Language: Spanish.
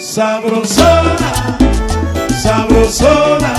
Sabrosona, sabrosona.